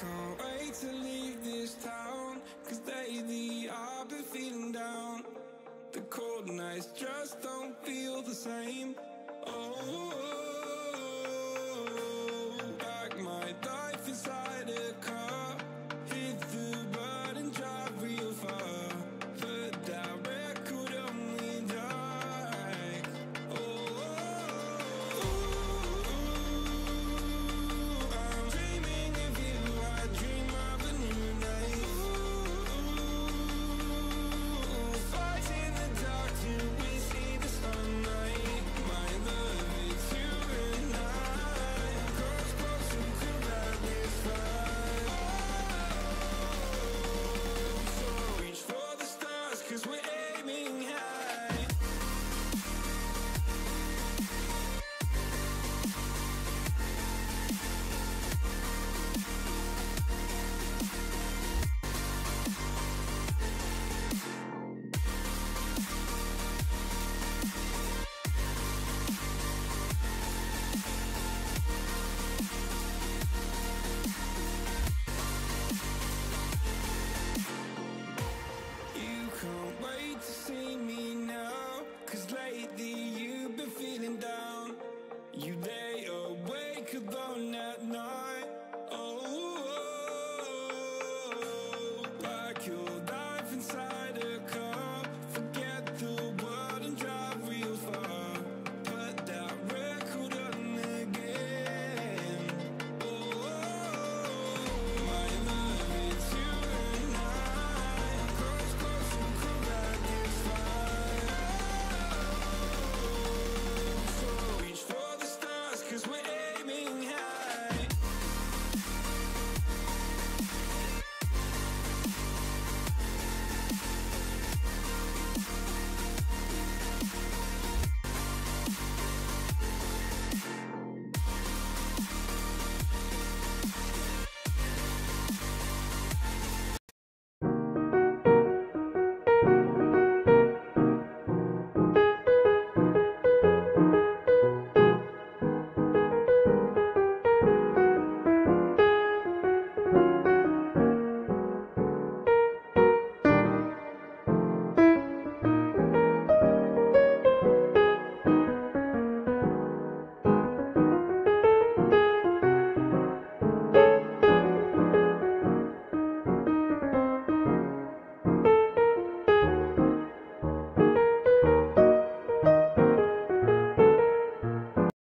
can't wait to leave this town. Cause lately I've been feeling down. The cold nights just don't feel the same.